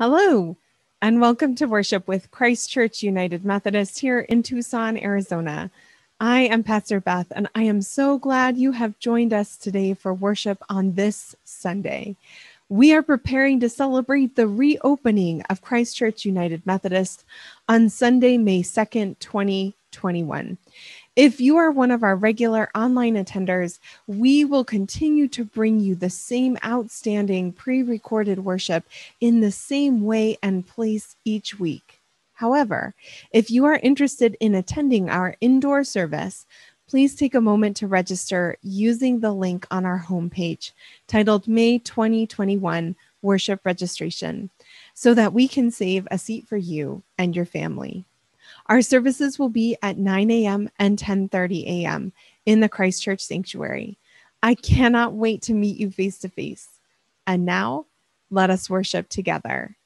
Hello, and welcome to worship with Christ Church United Methodist here in Tucson, Arizona. I am Pastor Beth, and I am so glad you have joined us today for worship on this Sunday. We are preparing to celebrate the reopening of Christ Church United Methodist on Sunday, May 2nd, 2021. If you are one of our regular online attenders, we will continue to bring you the same outstanding pre recorded worship in the same way and place each week. However, if you are interested in attending our indoor service, please take a moment to register using the link on our homepage titled May 2021 Worship Registration so that we can save a seat for you and your family. Our services will be at 9 a.m. and 10:30 a.m. in the Christ Church Sanctuary. I cannot wait to meet you face to face. And now, let us worship together.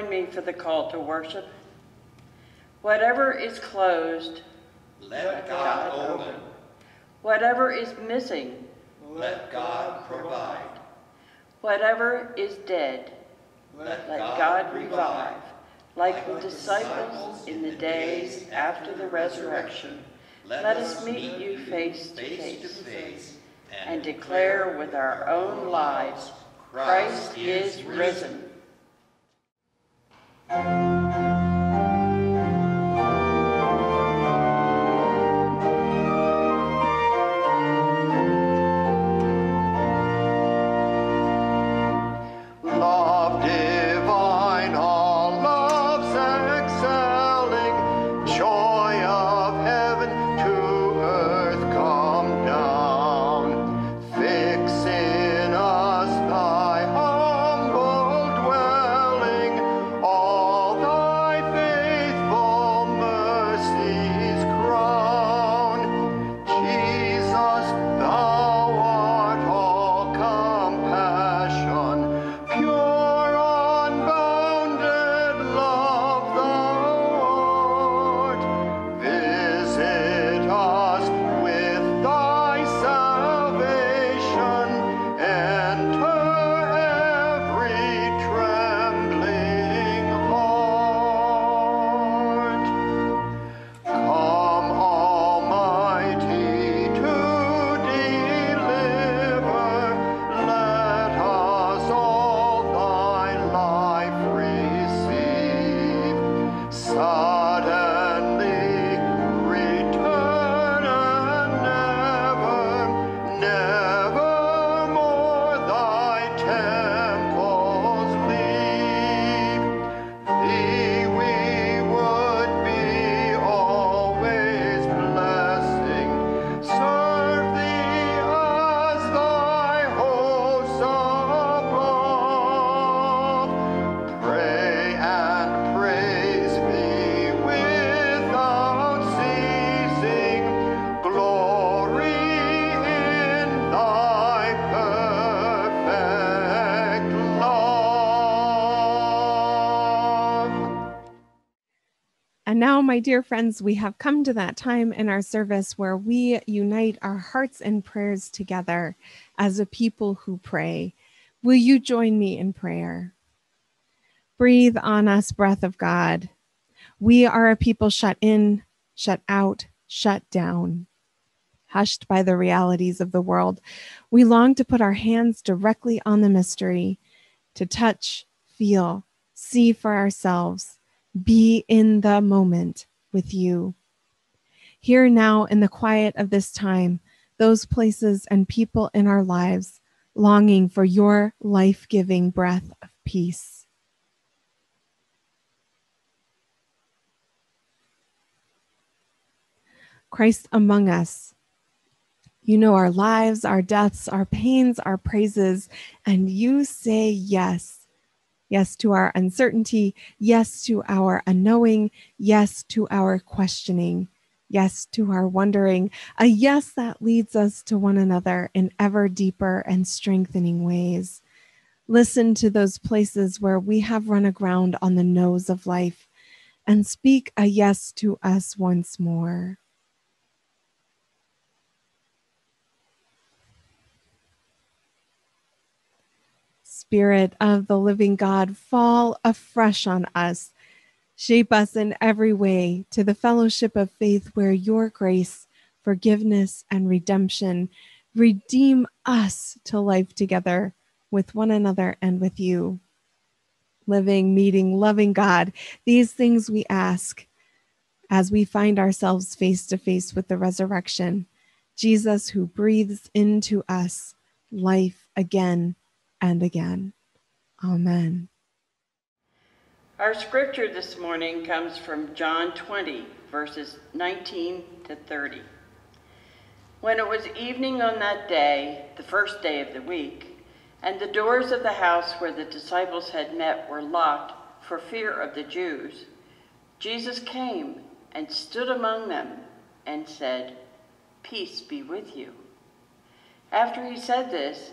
Join me for the call to worship? Whatever is closed, let God open. Whatever is missing, let God provide. Whatever is dead, let, let God, God revive. revive, like the disciples in the days after the resurrection. Let us meet you face to face and declare with our own lives, Christ is risen. Love my dear friends, we have come to that time in our service where we unite our hearts and prayers together as a people who pray. Will you join me in prayer? Breathe on us, breath of God. We are a people shut in, shut out, shut down, hushed by the realities of the world. We long to put our hands directly on the mystery, to touch, feel, see for ourselves be in the moment with you. Here now, in the quiet of this time, those places and people in our lives longing for your life giving breath of peace. Christ among us. You know our lives, our deaths, our pains, our praises, and you say yes yes to our uncertainty, yes to our unknowing, yes to our questioning, yes to our wondering, a yes that leads us to one another in ever deeper and strengthening ways. Listen to those places where we have run aground on the nose of life and speak a yes to us once more. Spirit of the living God, fall afresh on us. Shape us in every way to the fellowship of faith where your grace, forgiveness, and redemption redeem us to life together with one another and with you. Living, meeting, loving God, these things we ask as we find ourselves face to face with the resurrection. Jesus, who breathes into us life again and again. Amen. Our scripture this morning comes from John 20, verses 19 to 30. When it was evening on that day, the first day of the week, and the doors of the house where the disciples had met were locked for fear of the Jews, Jesus came and stood among them and said, Peace be with you. After he said this,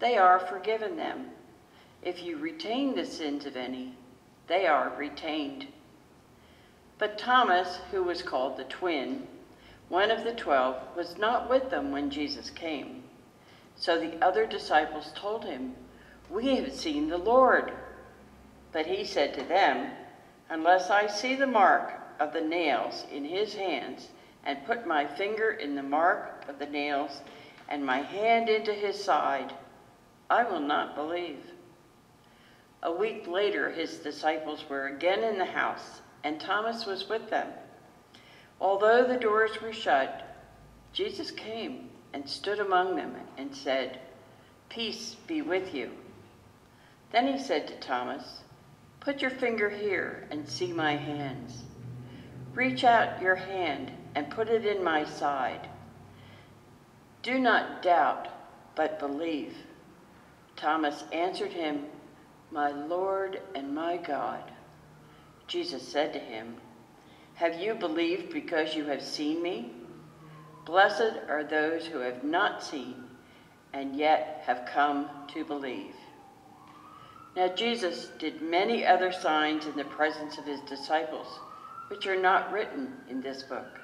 they are forgiven them. If you retain the sins of any, they are retained. But Thomas, who was called the twin, one of the twelve, was not with them when Jesus came. So the other disciples told him, We have seen the Lord. But he said to them, Unless I see the mark of the nails in his hands, and put my finger in the mark of the nails, and my hand into his side, I will not believe. A week later, his disciples were again in the house, and Thomas was with them. Although the doors were shut, Jesus came and stood among them and said, Peace be with you. Then he said to Thomas, Put your finger here and see my hands. Reach out your hand and put it in my side. Do not doubt, but believe. Thomas answered him, my Lord and my God. Jesus said to him, Have you believed because you have seen me? Blessed are those who have not seen and yet have come to believe. Now Jesus did many other signs in the presence of his disciples, which are not written in this book.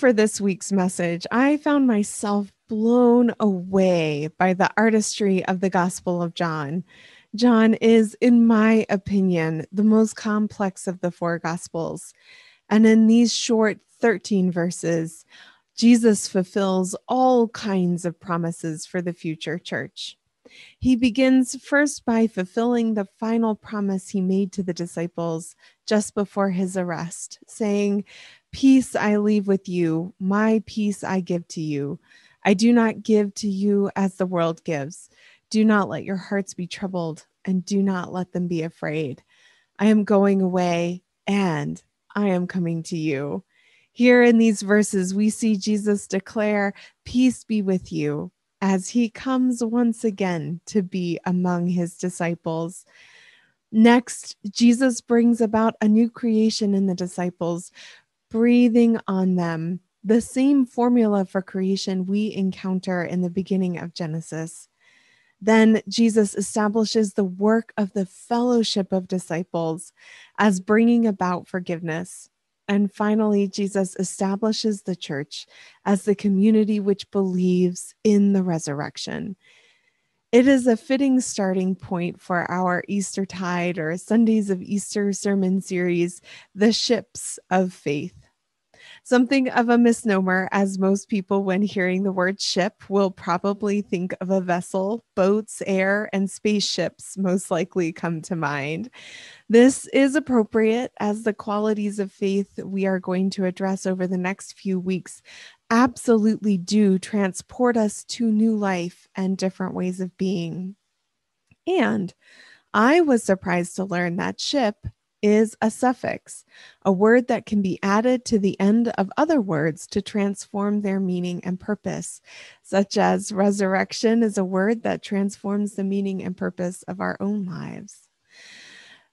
For this week's message, I found myself blown away by the artistry of the Gospel of John. John is, in my opinion, the most complex of the four Gospels. And in these short 13 verses, Jesus fulfills all kinds of promises for the future church. He begins first by fulfilling the final promise he made to the disciples just before his arrest, saying, Peace I leave with you, my peace I give to you. I do not give to you as the world gives. Do not let your hearts be troubled, and do not let them be afraid. I am going away, and I am coming to you. Here in these verses, we see Jesus declare, Peace be with you, as he comes once again to be among his disciples. Next, Jesus brings about a new creation in the disciples breathing on them the same formula for creation we encounter in the beginning of Genesis. Then Jesus establishes the work of the fellowship of disciples as bringing about forgiveness. And finally, Jesus establishes the church as the community which believes in the resurrection. It is a fitting starting point for our Eastertide or Sundays of Easter sermon series, The Ships of Faith. Something of a misnomer, as most people, when hearing the word ship, will probably think of a vessel. Boats, air, and spaceships most likely come to mind. This is appropriate as the qualities of faith we are going to address over the next few weeks absolutely do transport us to new life and different ways of being. And I was surprised to learn that ship is a suffix, a word that can be added to the end of other words to transform their meaning and purpose, such as resurrection is a word that transforms the meaning and purpose of our own lives.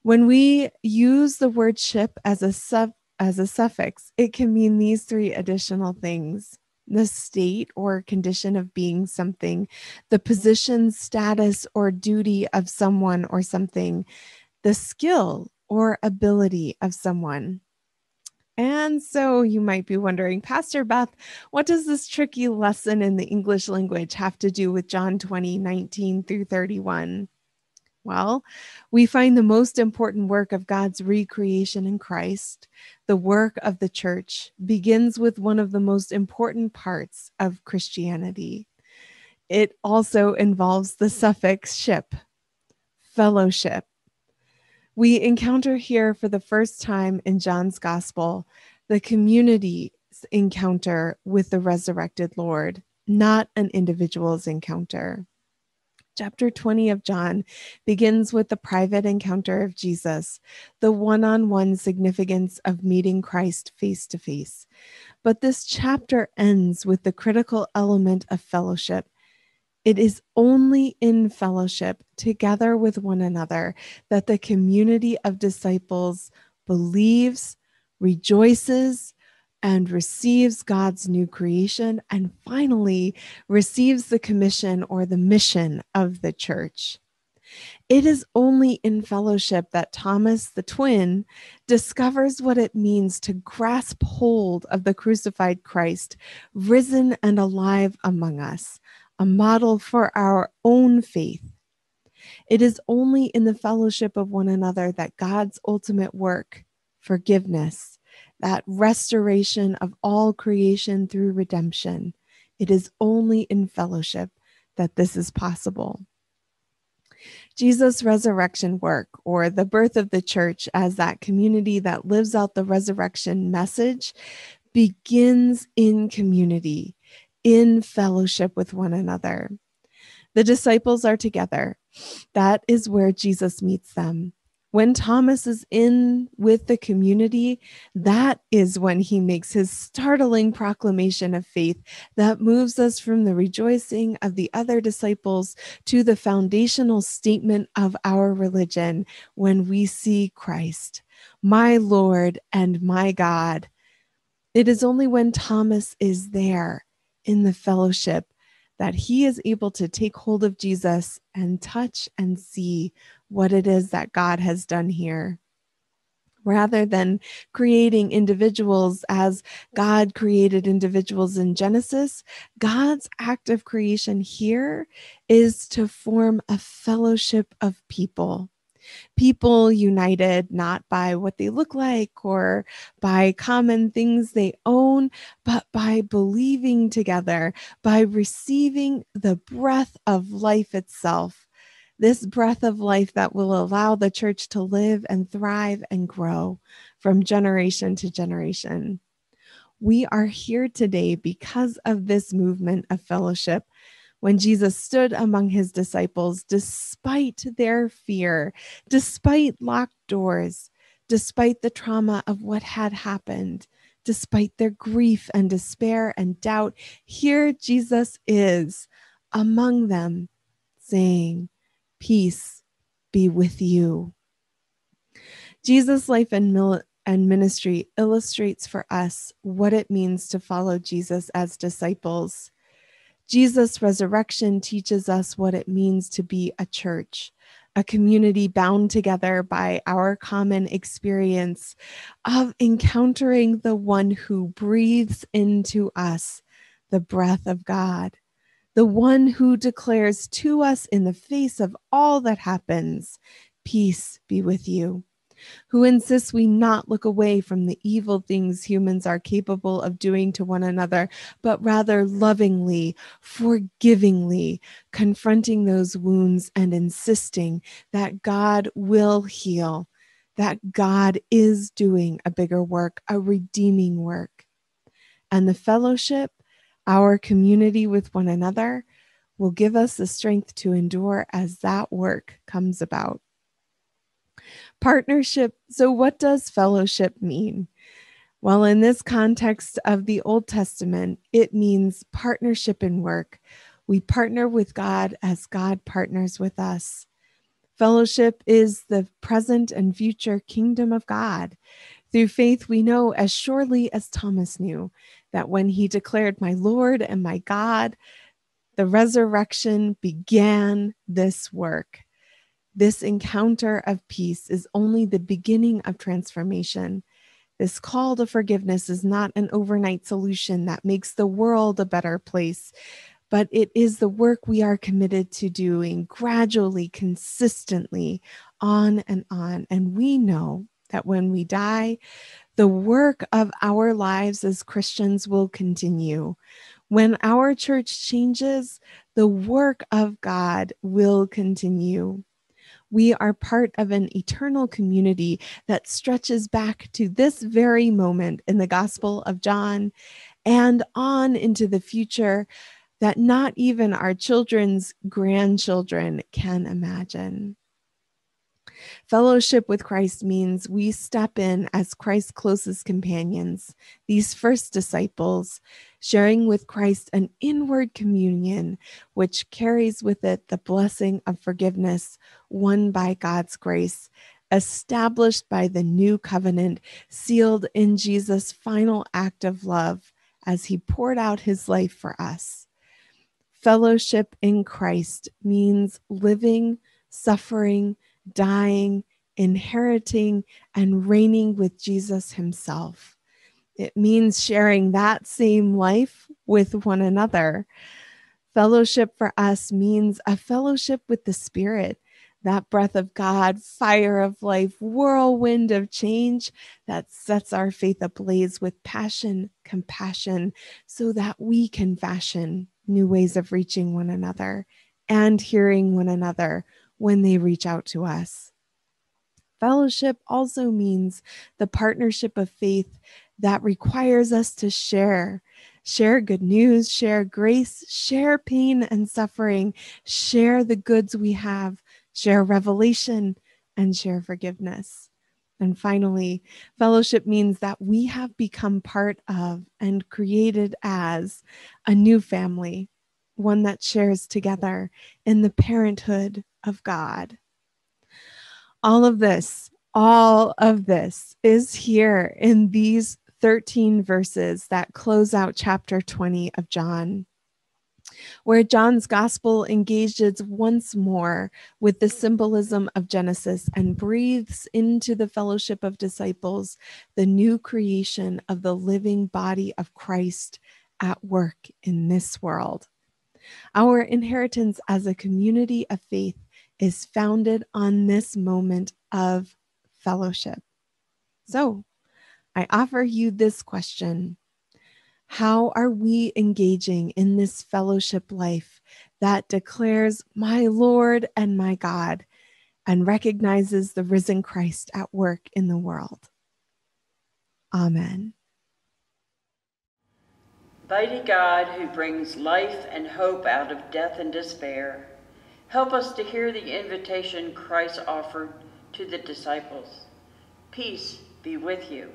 When we use the word ship as a sub as a suffix, it can mean these three additional things the state or condition of being something, the position, status, or duty of someone or something, the skill or ability of someone. And so you might be wondering, Pastor Beth, what does this tricky lesson in the English language have to do with John 20, 19 through 31? Well, we find the most important work of God's recreation in Christ, the work of the church, begins with one of the most important parts of Christianity. It also involves the suffix ship, fellowship we encounter here for the first time in John's gospel the community's encounter with the resurrected Lord, not an individual's encounter. Chapter 20 of John begins with the private encounter of Jesus, the one on one significance of meeting Christ face to face. But this chapter ends with the critical element of fellowship it is only in fellowship together with one another that the community of disciples believes, rejoices, and receives God's new creation, and finally receives the commission or the mission of the church. It is only in fellowship that Thomas the twin discovers what it means to grasp hold of the crucified Christ, risen and alive among us, a model for our own faith. It is only in the fellowship of one another that God's ultimate work, forgiveness, that restoration of all creation through redemption, it is only in fellowship that this is possible. Jesus' resurrection work, or the birth of the church as that community that lives out the resurrection message, begins in community in fellowship with one another. The disciples are together. That is where Jesus meets them. When Thomas is in with the community, that is when he makes his startling proclamation of faith that moves us from the rejoicing of the other disciples to the foundational statement of our religion when we see Christ, my Lord and my God. It is only when Thomas is there in the fellowship that he is able to take hold of Jesus and touch and see what it is that God has done here. Rather than creating individuals as God created individuals in Genesis, God's act of creation here is to form a fellowship of people people united not by what they look like or by common things they own, but by believing together, by receiving the breath of life itself. This breath of life that will allow the church to live and thrive and grow from generation to generation. We are here today because of this movement of fellowship when Jesus stood among his disciples, despite their fear, despite locked doors, despite the trauma of what had happened, despite their grief and despair and doubt, here Jesus is among them, saying, Peace be with you. Jesus' life and, mil- and ministry illustrates for us what it means to follow Jesus as disciples. Jesus' resurrection teaches us what it means to be a church, a community bound together by our common experience of encountering the one who breathes into us the breath of God, the one who declares to us in the face of all that happens, Peace be with you who insists we not look away from the evil things humans are capable of doing to one another, but rather lovingly, forgivingly confronting those wounds and insisting that God will heal, that God is doing a bigger work, a redeeming work. And the fellowship, our community with one another, will give us the strength to endure as that work comes about. Partnership. So, what does fellowship mean? Well, in this context of the Old Testament, it means partnership in work. We partner with God as God partners with us. Fellowship is the present and future kingdom of God. Through faith, we know as surely as Thomas knew that when he declared, My Lord and my God, the resurrection began this work. This encounter of peace is only the beginning of transformation. This call to forgiveness is not an overnight solution that makes the world a better place, but it is the work we are committed to doing gradually, consistently, on and on. And we know that when we die, the work of our lives as Christians will continue. When our church changes, the work of God will continue. We are part of an eternal community that stretches back to this very moment in the Gospel of John and on into the future that not even our children's grandchildren can imagine. Fellowship with Christ means we step in as Christ's closest companions, these first disciples, sharing with Christ an inward communion, which carries with it the blessing of forgiveness won by God's grace, established by the new covenant, sealed in Jesus' final act of love as he poured out his life for us. Fellowship in Christ means living, suffering, dying, inheriting, and reigning with Jesus himself. It means sharing that same life with one another. Fellowship for us means a fellowship with the Spirit, that breath of God, fire of life, whirlwind of change that sets our faith ablaze with passion, compassion, so that we can fashion new ways of reaching one another and hearing one another when they reach out to us. Fellowship also means the partnership of faith that requires us to share. Share good news, share grace, share pain and suffering, share the goods we have, share revelation, and share forgiveness. And finally, fellowship means that we have become part of and created as a new family, one that shares together in the parenthood of God. All of this, all of this is here in these 13 verses that close out chapter 20 of John, where John's gospel engages once more with the symbolism of Genesis and breathes into the fellowship of disciples the new creation of the living body of Christ at work in this world. Our inheritance as a community of faith is founded on this moment of fellowship. So, I offer you this question How are we engaging in this fellowship life that declares my Lord and my God and recognizes the risen Christ at work in the world? Amen. Mighty God, who brings life and hope out of death and despair, Help us to hear the invitation Christ offered to the disciples. Peace be with you.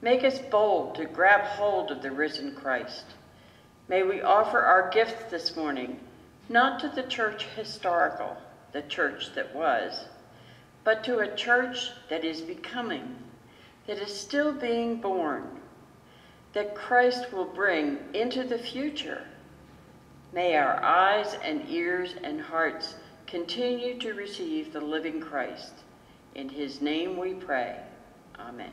Make us bold to grab hold of the risen Christ. May we offer our gifts this morning, not to the church historical, the church that was, but to a church that is becoming, that is still being born, that Christ will bring into the future May our eyes and ears and hearts continue to receive the living Christ. In his name we pray. Amen.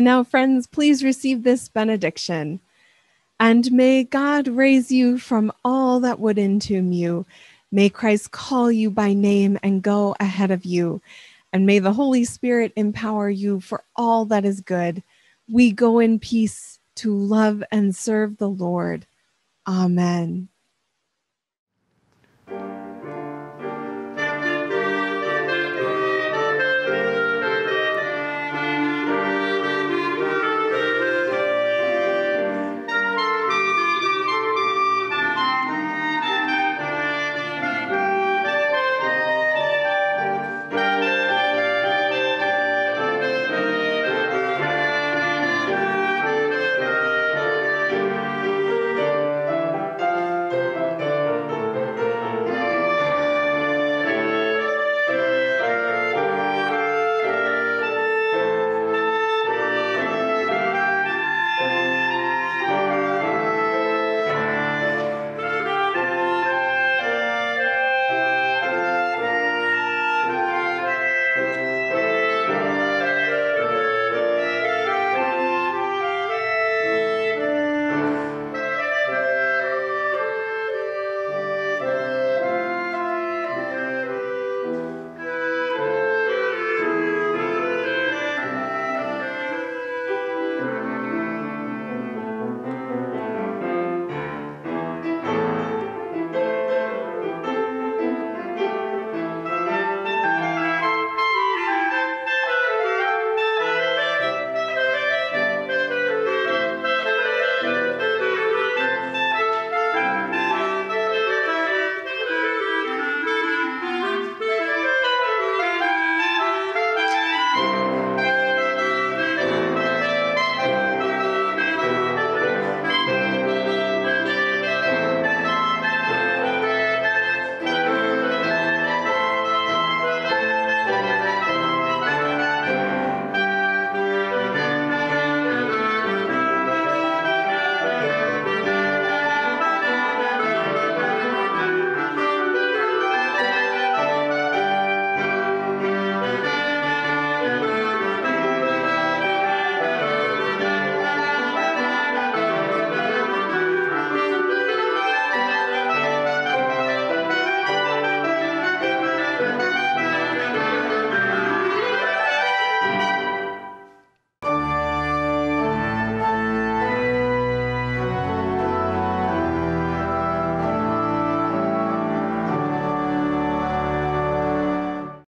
And now, friends, please receive this benediction. And may God raise you from all that would entomb you. May Christ call you by name and go ahead of you. And may the Holy Spirit empower you for all that is good. We go in peace to love and serve the Lord. Amen.